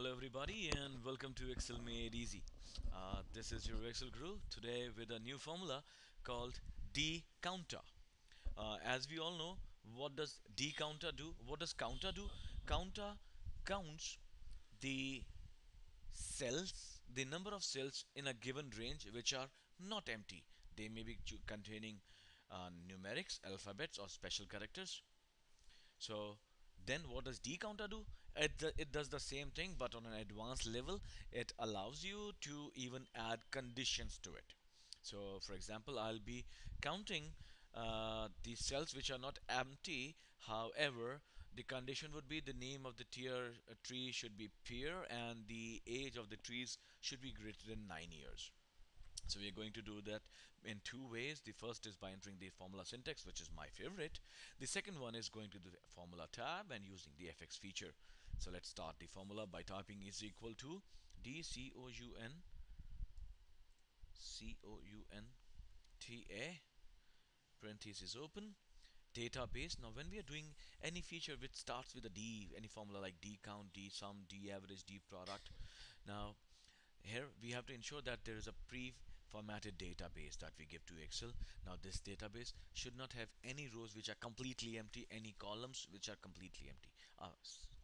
Hello everybody and welcome to Excel Made Easy. Uh, this is your Excel Guru today with a new formula called D counter. Uh, as we all know, what does DCOUNTA do? What does COUNTA do? COUNTA counts the cells, the number of cells in a given range which are not empty. They may be containing uh, numerics, alphabets or special characters. So then what does DCOUNTA do? It, it does the same thing but on an advanced level. It allows you to even add conditions to it. So for example, I'll be counting uh, the cells which are not empty. However, the condition would be the name of the tier uh, tree should be pear and the age of the trees should be greater than 9 years. So we are going to do that in two ways. The first is by entering the formula syntax, which is my favorite. The second one is going to the formula tab and using the fx feature. So let's start the formula by typing is equal to d c o u n c o u n t a parenthesis open database. Now when we are doing any feature which starts with a d any formula like d count d sum d average d product. Now here we have to ensure that there is a pre formatted database that we give to Excel. Now this database should not have any rows which are completely empty, any columns which are completely empty. Uh,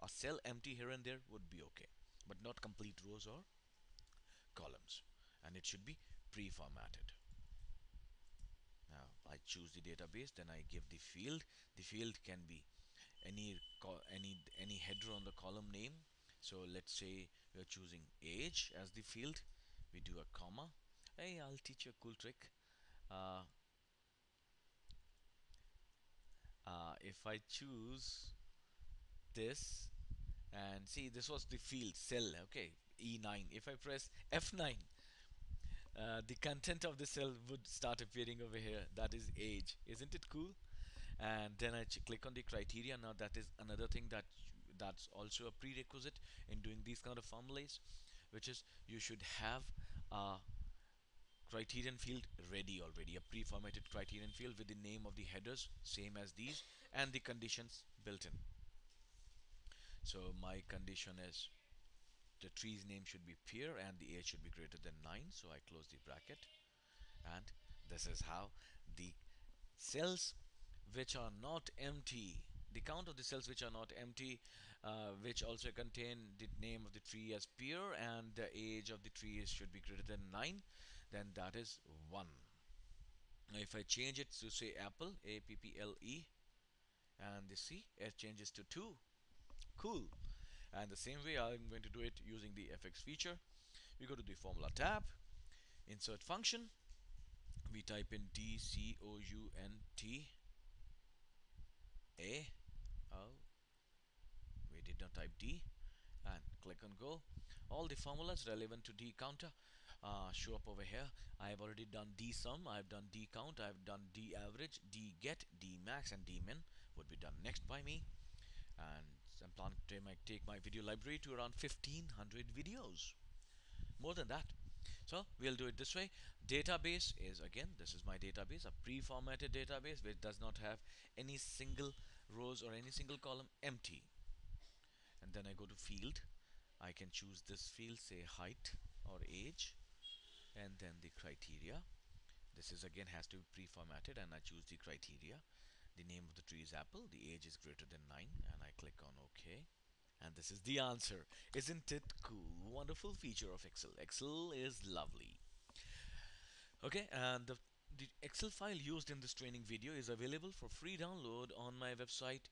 a cell empty here and there would be okay, but not complete rows or columns. And it should be pre-formatted. Now I choose the database, then I give the field. The field can be any any any header on the column name. So let's say we are choosing age as the field. We do a comma hey I'll teach you a cool trick. Uh, uh, if I choose this and see this was the field cell okay E9 if I press F9 uh, the content of the cell would start appearing over here. That is age. Isn't it cool? And then I click on the criteria. Now that is another thing that that's also a prerequisite in doing these kind of formulas which is you should have a criterion field ready already a pre-formatted criterion field with the name of the headers same as these and the conditions built in. So my condition is the tree's name should be pear and the age should be greater than 9 so I close the bracket. And this is how the cells which are not empty the count of the cells which are not empty uh, which also contain the name of the tree as pear and the age of the tree should be greater than 9 then that is 1 now if I change it to say apple A P P L E and the C it changes to 2 cool. And the same way I'm going to do it using the fx feature. We go to the formula tab insert function. We type in D C O U N T A oh we did not type D. And click on go. All the formulas relevant to DCOUNTA uh, show up over here. I have already done D sum I have done D count I have done D average D get D max and D min would be done next by me. And I'm planning to take my video library to around 1500 videos. More than that. So we'll do it this way. Database is again this is my database a pre-formatted database which does not have any single rows or any single column empty. And then I go to field. I can choose this field say height or age and then the criteria. This is again has to be pre-formatted and I choose the criteria. The name of the tree is apple the age is greater than 9 and I click on OK. And this is the answer. Isn't it cool? Wonderful feature of Excel. Excel is lovely. Okay and the the Excel file used in this training video is available for free download on my website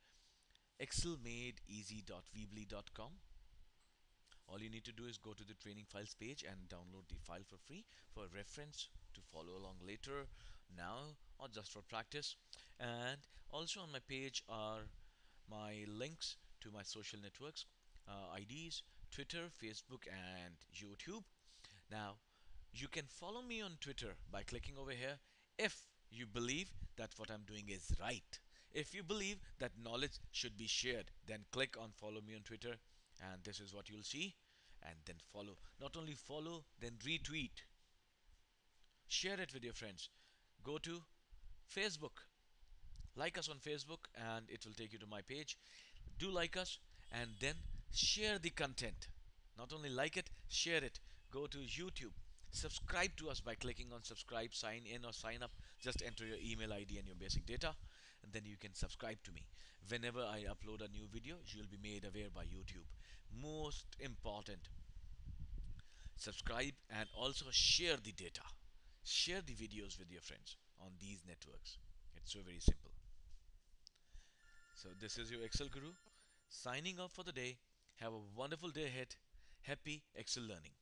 excelmadeeasy.weebly.com all you need to do is go to the training files page and download the file for free for reference to follow along later now or just for practice. And also on my page are my links to my social networks uh, IDs Twitter Facebook and YouTube. Now you can follow me on Twitter by clicking over here if you believe that what I'm doing is right. If you believe that knowledge should be shared then click on follow me on Twitter and this is what you'll see. And then follow. Not only follow then retweet. Share it with your friends. Go to Facebook. Like us on Facebook and it will take you to my page. Do like us and then share the content. Not only like it share it. Go to youtube. Subscribe to us by clicking on subscribe sign in or sign up. Just enter your email id and your basic data then you can subscribe to me. Whenever i upload a new video you'll be made aware by youtube. Most important subscribe and also share the data. Share the videos with your friends on these networks. It's so very simple. So this is your excel guru signing off for the day. Have a wonderful day ahead. Happy excel learning